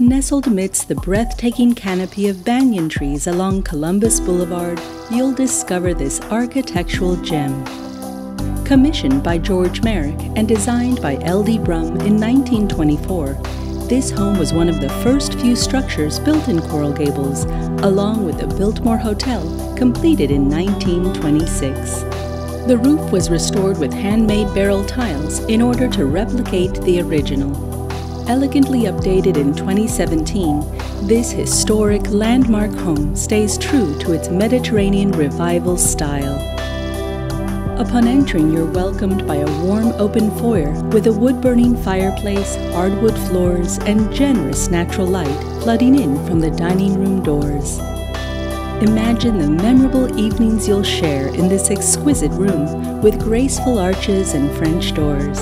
Nestled amidst the breathtaking canopy of banyan trees along Columbus Boulevard, you'll discover this architectural gem. Commissioned by George Merrick and designed by L.D. Brumm in 1924, this home was one of the first few structures built in Coral Gables, along with the Biltmore Hotel, completed in 1926. The roof was restored with handmade barrel tiles in order to replicate the original elegantly updated in 2017, this historic landmark home stays true to its Mediterranean revival style. Upon entering, you're welcomed by a warm open foyer with a wood burning fireplace, hardwood floors, and generous natural light flooding in from the dining room doors. Imagine the memorable evenings you'll share in this exquisite room with graceful arches and French doors.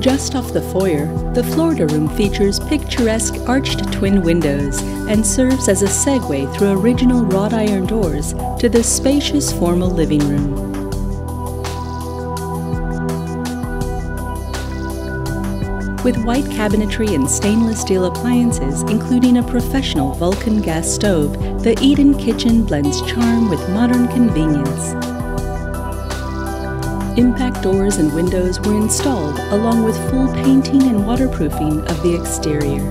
Just off the foyer, the Florida room features picturesque arched twin windows and serves as a segue through original wrought iron doors to the spacious formal living room. With white cabinetry and stainless steel appliances, including a professional Vulcan gas stove, the eat-in kitchen blends charm with modern convenience. Impact doors and windows were installed along with full painting and waterproofing of the exterior.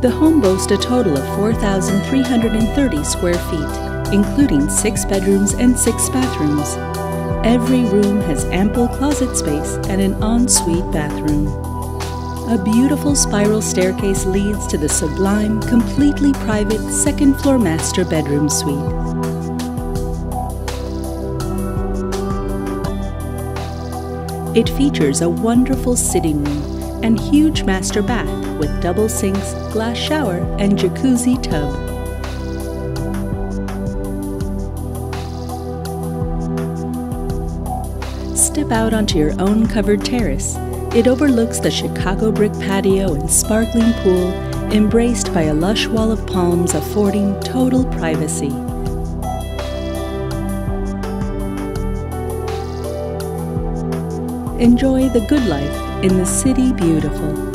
The home boasts a total of 4,330 square feet, including six bedrooms and six bathrooms. Every room has ample closet space and an ensuite bathroom. A beautiful spiral staircase leads to the sublime, completely private second floor master bedroom suite. It features a wonderful sitting room and huge master bath with double sinks, glass shower, and jacuzzi tub. Step out onto your own covered terrace. It overlooks the Chicago brick patio and sparkling pool, embraced by a lush wall of palms affording total privacy. Enjoy the good life in the City Beautiful.